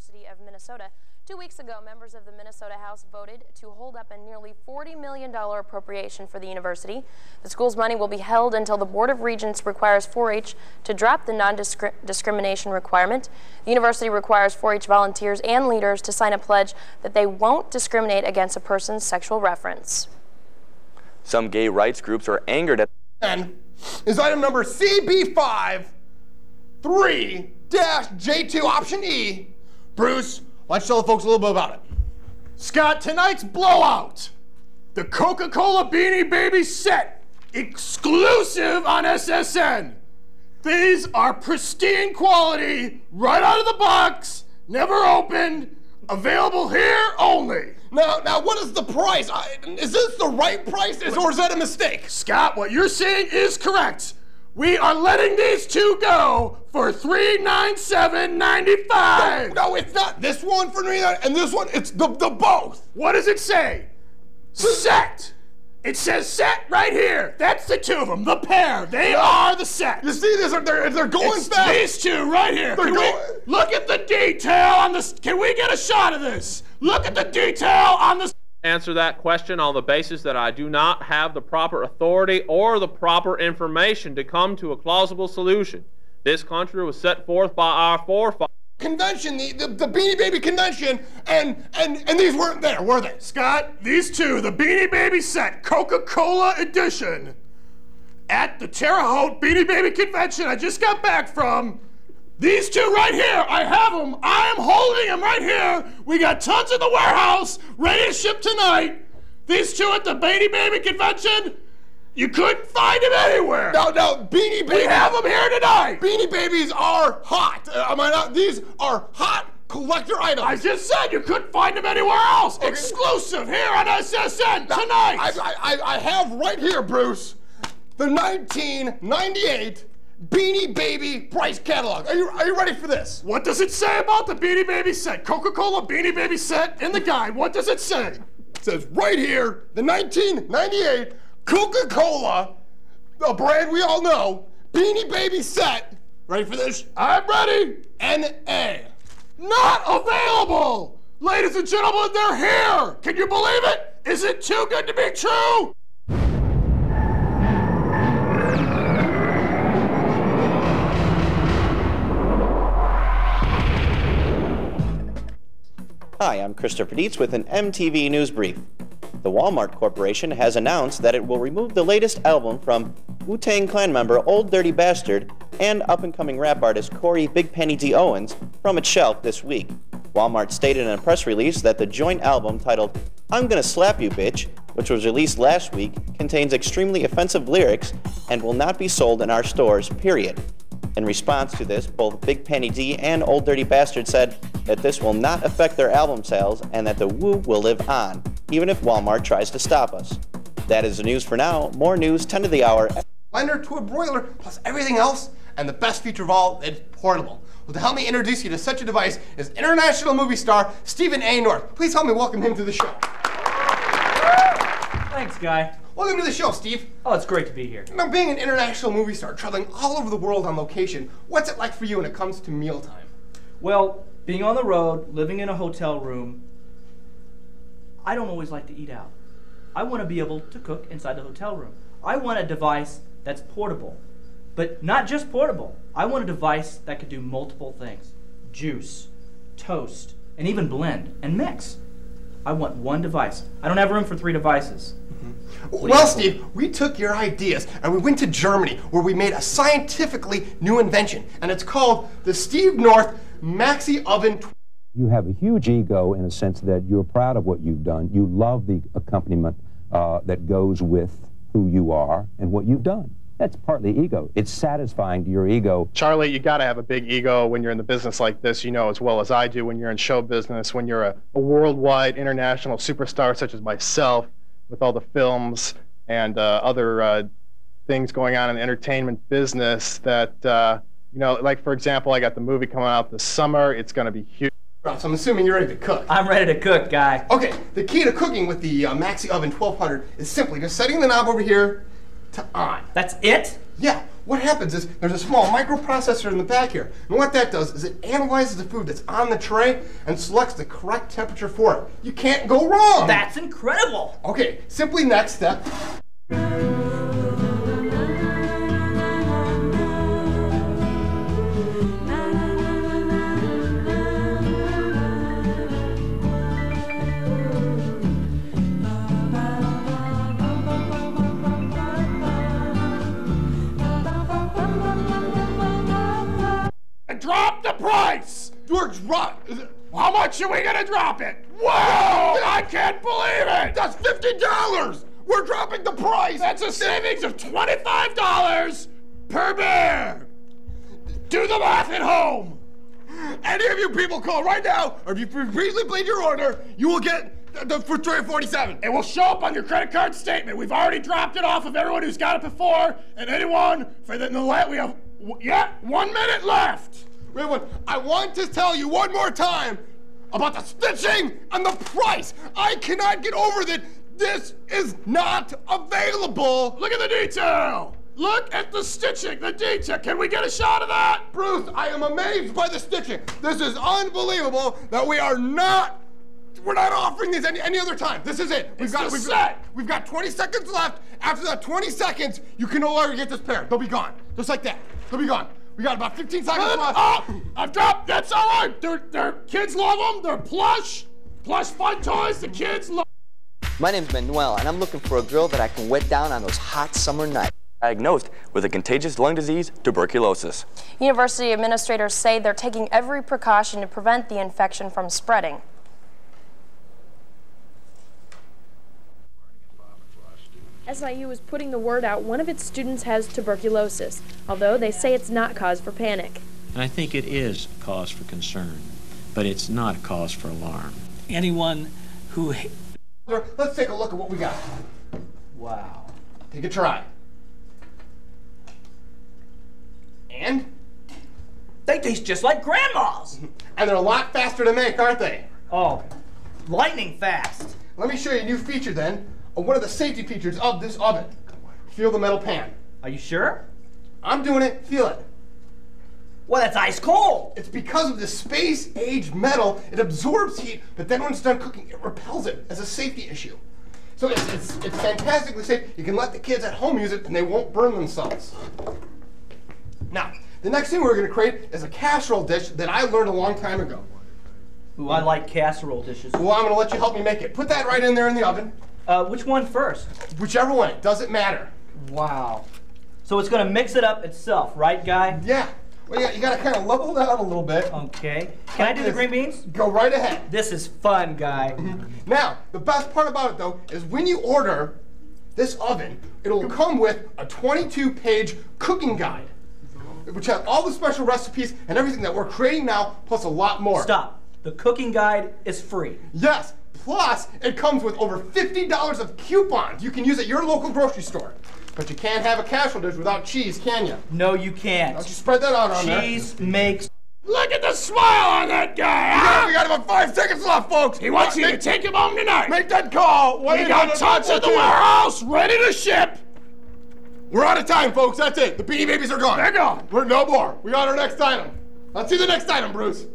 University of Minnesota. Two weeks ago, members of the Minnesota House voted to hold up a nearly $40 million appropriation for the university. The school's money will be held until the Board of Regents requires 4-H to drop the non-discrimination requirement. The university requires 4-H volunteers and leaders to sign a pledge that they won't discriminate against a person's sexual reference. Some gay rights groups are angered at is item number CB5 3-J2 option E. Bruce, why don't you tell the folks a little bit about it? Scott, tonight's blowout. The Coca-Cola Beanie Baby set, exclusive on SSN. These are pristine quality, right out of the box, never opened, available here only. Now, now, what is the price? I, is this the right price, is, or is that a mistake? Scott, what you're saying is correct. We are letting these two go for three nine seven ninety five. No, no, it's not this one for me and this one. It's the the both. What does it say? Set. It says set right here. That's the two of them, the pair. They are the set. You see this? They're, they're going it's fast. These two right here. They're Can going. We, look at the detail on this. Can we get a shot of this? Look at the detail on this. Answer that question on the basis that I do not have the proper authority or the proper information to come to a plausible solution. This country was set forth by our forefathers convention, the, the, the, Beanie Baby convention, and, and, and these weren't there, were they? Scott, these two, the Beanie Baby set, Coca-Cola edition, at the Terre Haute Beanie Baby convention I just got back from, these two right here, I have them. I am holding them right here. We got tons in the warehouse, ready to ship tonight. These two at the Beanie Baby convention, you couldn't find them anywhere. No, no, Beanie Babies. We have them here tonight. Beanie Babies are hot. Uh, am I not? These are hot collector items. I just said you couldn't find them anywhere else. Okay. Exclusive here on SSN now, tonight. I, I, I have right here, Bruce, the 1998 Beanie Baby price catalog. Are you, are you ready for this? What does it say about the Beanie Baby set? Coca-Cola Beanie Baby set in the guide. What does it say? It says right here, the 1998 Coca-Cola, a brand we all know, Beanie Baby set. Ready for this? I'm ready. N-A. Not available. Ladies and gentlemen, they're here. Can you believe it? Is it too good to be true? Hi, I'm Christopher Dietz with an MTV News Brief. The Walmart Corporation has announced that it will remove the latest album from Wu-Tang Clan member Old Dirty Bastard and up-and-coming rap artist Corey Big Penny D. Owens from its shelf this week. Walmart stated in a press release that the joint album titled I'm Gonna Slap You Bitch, which was released last week, contains extremely offensive lyrics and will not be sold in our stores, period. In response to this, both Big Penny D and Old Dirty Bastard said that this will not affect their album sales and that the Wu will live on, even if Walmart tries to stop us. That is the news for now. More news 10 to the hour. Blender to a broiler, plus everything else, and the best feature of all, it's portable. Well, to help me introduce you to such a device is international movie star Stephen A. North. Please help me welcome him to the show. Thanks, Guy. Welcome to the show, Steve. Oh, it's great to be here. Now, being an international movie star, traveling all over the world on location, what's it like for you when it comes to mealtime? Well, being on the road, living in a hotel room, I don't always like to eat out. I want to be able to cook inside the hotel room. I want a device that's portable, but not just portable. I want a device that could do multiple things juice, toast, and even blend and mix. I want one device. I don't have room for three devices. Mm-hmm. Well, Steve, we took your ideas and we went to Germany where we made a scientifically new invention, and it's called the Steve North Maxi Oven. You have a huge ego in a sense that you're proud of what you've done. You love the accompaniment uh, that goes with who you are and what you've done. That's partly ego. It's satisfying to your ego. Charlie, you got to have a big ego when you're in the business like this. You know as well as I do when you're in show business, when you're a, a worldwide international superstar such as myself with all the films and uh, other uh, things going on in the entertainment business that, uh, you know, like for example, I got the movie coming out this summer. It's going to be huge. So I'm assuming you're ready to cook. I'm ready to cook, guy. Okay, the key to cooking with the uh, Maxi Oven 1200 is simply just setting the knob over here to on. That's it? Yeah. what happens is there's a small microprocessor in the back here. And what that does is it analyzes the food that's on the tray and selects the correct temperature for it. You can't go wrong. That's incredible. Okay, simply next step. How much are we gonna drop it? Whoa! I can't believe it! That's fifty dollars. We're dropping the price. That's a savings of $25 per bear! Do the math at home! Any of you people call right now, or if you previously placed your order, you will get the, for three forty-seven. It will show up on your credit card statement. We've already dropped it off of everyone who's got it before, and anyone for the, the we have yeah one minute left. Wait, wait, I want to tell you one more time about the stitching and the price. I cannot get over that. This is not available. Look at the detail. Look at the stitching, the detail. Can we get a shot of that? Bruce, I am amazed by the stitching. This is unbelievable that we are not. We're not offering these any, any other time. This is it. We've It's got we've set. got we've got 20 seconds left. After that 20 seconds, you can no longer get this pair. They'll be gone. Just like that. They'll be gone. We got about 15 seconds left. Oh, I've dropped. That's all right. They're, they're kids love them. They're plush, plush fun toys. The kids love. My name's Manuel, and I'm looking for a girl that I can wet down on those hot summer nights. Diagnosed with a contagious lung disease, tuberculosis. University administrators say they're taking every precaution to prevent the infection from spreading. SIU is putting the word out one of its students has tuberculosis, although they say it's not cause for panic. And I think it is cause for concern, but it's not a cause for alarm. Anyone who. Let's take a look at what we got. Wow. Take a try. And? They taste just like grandma's. And they're a lot faster to make, aren't they? Oh, lightning fast. Let me show you a new feature then, of one of the safety features of this oven. Feel the metal pan. Are you sure? I'm doing it, feel it. Well, that's ice cold. It's because of the space-age metal, it absorbs heat, but then when it's done cooking, it repels it as a safety issue. So it's, it's, it's fantastically safe. You can let the kids at home use it and they won't burn themselves. Now, the next thing we're gonna create is a casserole dish that I learned a long time ago. Ooh, I like casserole dishes. Well, I'm gonna let you help me make it. Put that right in there in the oven. Uh, which one first? Whichever one, it doesn't matter. Wow. So it's gonna mix it up itself, right, guy? Yeah. Well, yeah, you gotta kind of level that out a little bit. Okay. Can I do the green beans? Go right ahead. This is fun, guy. Now, the best part about it though is when you order this oven, it'll come with a 22 page cooking guide, which has all the special recipes and everything that we're creating now, plus a lot more. Stop. The cooking guide is free. Yes, plus it comes with over $50 of coupons you can use at your local grocery store. But you can't have a casserole dish without cheese, can you? No, you can't. Don't you spread that out on there. Cheese makes. Look at the smile on that guy. We got, Huh? we got about five seconds left, folks. He wants you to take him home tonight. Make that call. we got tots at the warehouse, ready to ship. We're out of time, folks. That's it. The Beanie Babies are gone. They're gone. We're no more. We got our next item. Let's see the next item, Bruce.